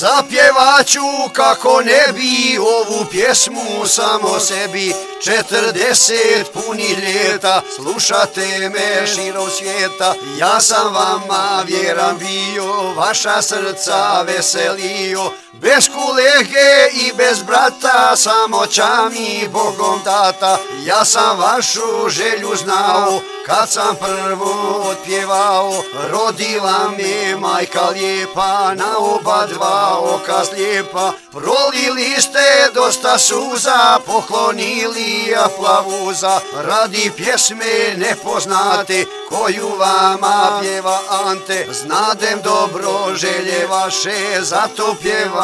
Zapjevaću kako ne bi ovu pjesmu samo sebi. Četrdeset puni ljeta, slušate me širom svijeta. Ja sam vama vjeran bio, vaša srca veselio Bez kolege i bez brata, samo mi Bogom tata. Ja sam vašu želju znao, kad sam prvo otpjevao. Rodila me majka lijepa, na oba dva oka slijepa. Prolili ste dosta suza, poklonili aplavuza Radi pjesme nepoznate, koju vama pjeva Ante. Znadem dobro želje vaše, zato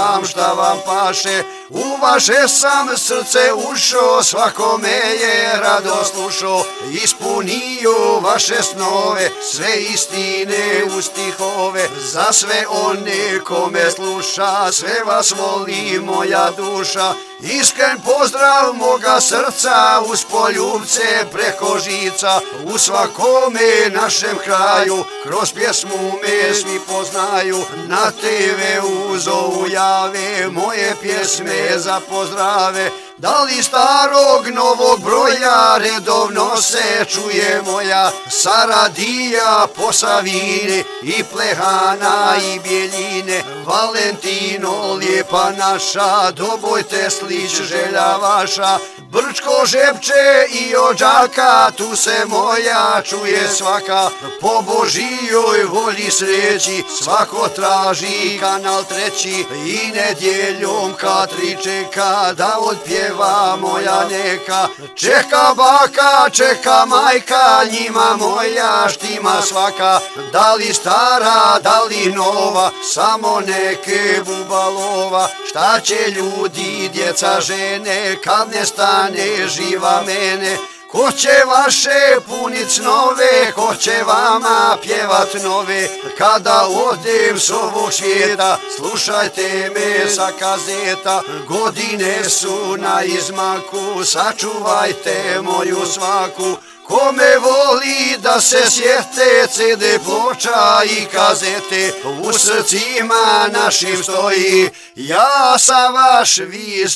pjevam šta vam paše. U vaše sam srce ušao, svakome je rado slušao Ispunio vaše snove, sve istine u stihove. Za sve one kome sluša, sve vas voli moja duša Iskren pozdrav moga srca uz poljubce preko žica U svakome našem kraju. Kroz pjesmu me svi poznaju Na TV uzovu jave moje pjesme za pozdrave da li starog novog broja redovno se čuje moja Saradija Posavine i Plehana i Bjeljine? Valentino lijepa naša, dobojte slič želja vaša. Brčko žepče i ođaka, tu se moja čuje svaka. Po Božijoj volji sreći, svako traži kanal treći. I nedjeljom kad čeka da odpije pjeva moja neka Čeka baka, čeka majka, njima moja štima svaka. Da li stara, da li nova, samo neke bubalova. Šta će ljudi, djeca, žene, kad ne stane živa mene Ko će vaše punic nove, ko će vama pjevat nove? Kada odem s ovog svijeta, slušajte me sa kazeta. Godine su na izmaku, sačuvajte moju svaku. Kome voli da se sjete CD ploča i kazete U srcima našim stoji. Ja sam vaš, vi